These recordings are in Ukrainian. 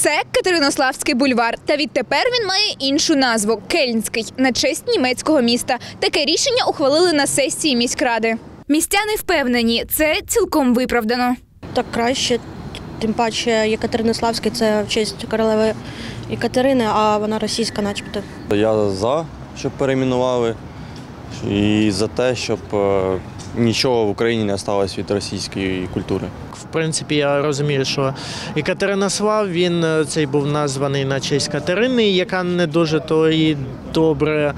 Це Катеринославський бульвар. Та відтепер він має іншу назву Кельнський на честь німецького міста. Таке рішення ухвалили на сесії міськради. Містяни впевнені, це цілком виправдано. Так краще, тим паче Єкатеринославський це в честь королеви Екатерини, а вона російська, начебто. Я за, щоб перейменували, і за те, щоб е, нічого в Україні не осталось від російської культури. В принципі, я розумію, що і Катеринослав він е, цей був названий на честь Катерини, яка не дуже то і добре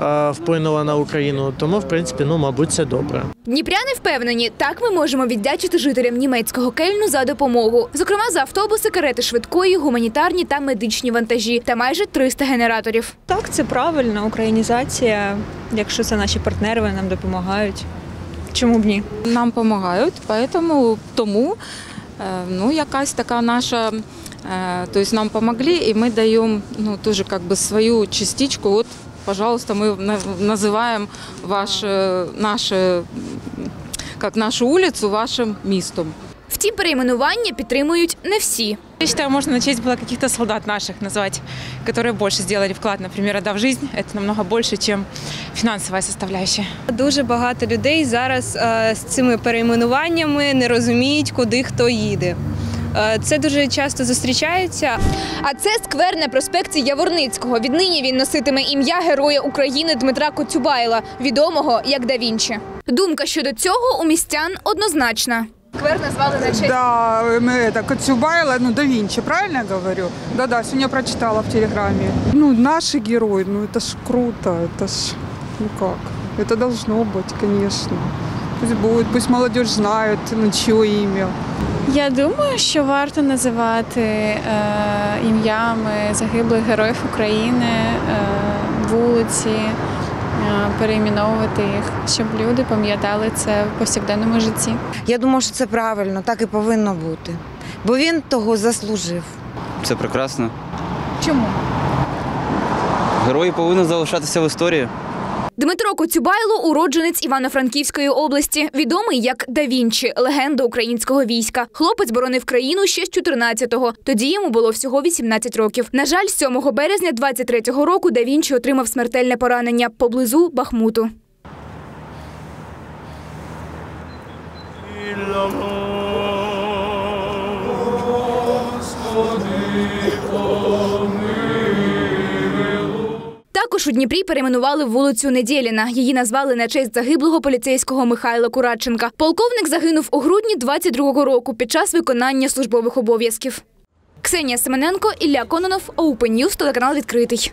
е, вплинула на Україну. Тому, в принципі, ну, мабуть, це добре. Дніпряни впевнені, так ми можемо віддячити жителям німецького кельну за допомогу. Зокрема, за автобуси, карети швидкої, гуманітарні та медичні вантажі та майже 300 генераторів. Так, це правильно, українізація. Якщо це наші партнери, вони нам допомагають. Чому б ні? нам допомагають, поэтому тому е, ну, якась така наша. е, То есть нам помогли, и мы даем ну, тоже как бы свою частичку. Вот, пожалуйста, мы на- называем ваш, э, наше, м, как нашу улицу вашим містом. Втім, перейменування підтримують не всі. Я считаю, можно начать было каких-то солдат наших назвать, которые больше сделали вклад, например, отдав жизнь. Это намного больше, чем финансовая составляющая. Дуже багато людей зараз е, з цими перейменуваннями не розуміють, куди хто їде. Е, Це дуже часто зустрічається. А це сквер на проспекті Яворницького. Віднині він носитиме ім'я Героя України Дмитра Коцюбайла, відомого як Да Вінчі. Думка щодо цього у містян однозначна. Сквер назвали на честь Да, мы это Коцюбайла, ну, да Винчи, правильно я говорю? Да-да, сегодня прочитала в Телеграме. Ну, наши герои, ну, это ж круто, это ж, ну как, это должно быть, конечно. Пусть будет, пусть молодежь знает, ну, чье имя. Я думаю, що варто називати е, ім'ями загиблих героїв України, е, вулиці, перейменовувати їх, щоб люди пам'ятали це в повсякденному житті. Я думаю, що це правильно, так і повинно бути. Бо він того заслужив. Це прекрасно. чому? Герої повинні залишатися в історії. Дмитро Коцюбайло уродженець Івано-Франківської області, відомий як Да Вінчі, легенда українського війська. Хлопець боронив країну ще з 14-го. Тоді йому було всього 18 років. На жаль, 7 березня 23-го року Да Вінчі отримав смертельне поранення поблизу Бахмуту. Також у Дніпрі перейменували вулицю Недєліна. Її назвали на честь загиблого поліцейського Михайла Кураченка. Полковник загинув у грудні 22-го року під час виконання службових обов'язків. Ксенія Семененко, Ілля Кононов, Open News, телеканал відкритий.